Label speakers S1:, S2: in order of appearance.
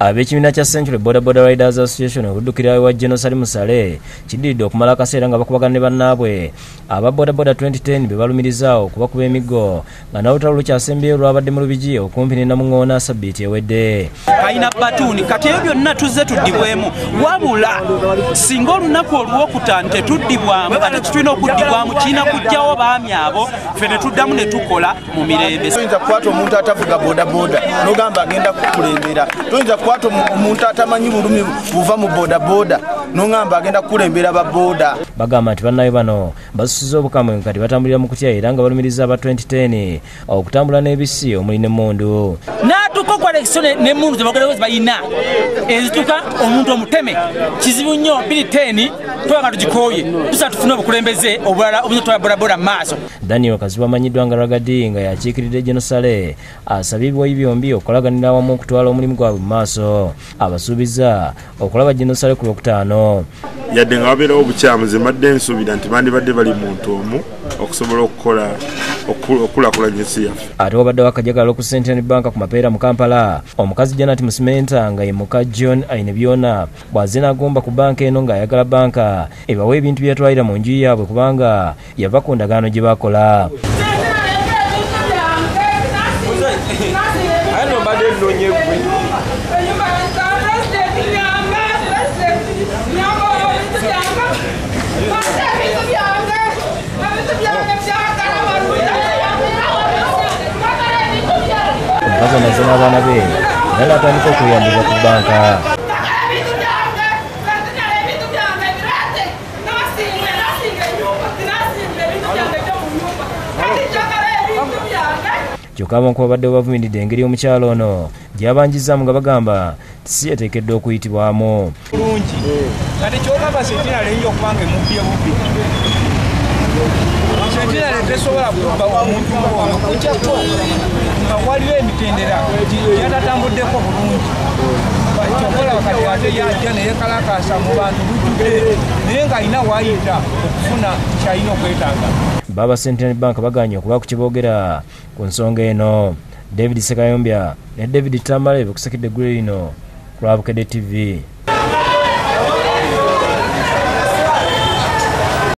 S1: ab'ekibiina kya century border border riders association okuddukira ewa genosali musale kiddiridde okumala akaseera nga bakubagana ne bannaabwe. Aba boda boda 2010 be balumiriza okubakuba emiggo nga nawolutalo lukyasembyeyo lwabadde mu lubigi okumpi ne namuŋoona sabbiiti ewedde.
S2: Kalina batuuni kati ebyo byonna tuzze tuddibwemu wabula singa olunaku olwokutaano tetuddibwamu ate kitulina okuddibwamu kirina kujjawo baami abo ffe ne tuddamu ne tukola mu mirembe.
S3: Toyinza kukwata omuntu atavuga bodaboda nogamba agenda kukulembera. Toyinza kukwata omuntu atamanyi bulumi buva mu bodaboda nogamba agenda kukulembera baboda
S1: bagamba nti bannayo bano basusiza obukamwe kati batambulira mu kutya era nga balumiriza aba 2010 okutambula n'ebisi omuli n'emmundu
S4: natukokola ekiso nemundu zebagereo zebalina ezituka omuntu omuteme. Kizibu nnyo 210 twanga tugikoye tusa tufune obukulembeze obulala obuyinza bodaboda mu maaso.
S1: Daniel kazibu amanyiddwa nga ragadi nga yakiikiridde genosale asabye ebiwayi byombi okukolaganira awamu okutwala omulimu gwabwe mu maaso. Abasuubiza okulaba genosale ku lwokutaano.
S5: Yadde nga wabeerawo obukyamuzi mbadde nsuubira nti bandibadde bali muntu omu okusobola okukola okulakulanya ensi yaffe.
S1: Ate wabaddewo akajagalo ku centenary bank ku mapeera mu kampala omukazi janet musimenta nga ye muka john aine byona bw'azze n'agomba ku banka eno ng'ayagala banka ebawa ebintu byeyatwalira mu nju yaabwe kubanga yava ku ndagaano gye bakola omukazi amaze n'abaana be. Era n'atandika okweyambuza ku banka. Kyokka abanku babadde bavumidde engeri omukyalo ono gyabanjizaamu nga bagamba tisi yateekeddwa okuyitibwamu.
S6: Bulungi. Kati kyogamba sentinale eyinza okubanga emubbye bubbi sentinale tesobola kubba omuntu ono kukyako nga waliwo emitendera. Gyatatambuddeko bulungi. Kyokola kati ate yajja neyekalakasa mu bantu bujjudde. Naye ng'alina waayita okufuna kyalina okwetaaga.
S1: Baba centenary bank baganye okuba ku kiboogera ku nsonga eno. David sekayombya ne david tamale bekusekidde eggulu lino ku lwabukedde tv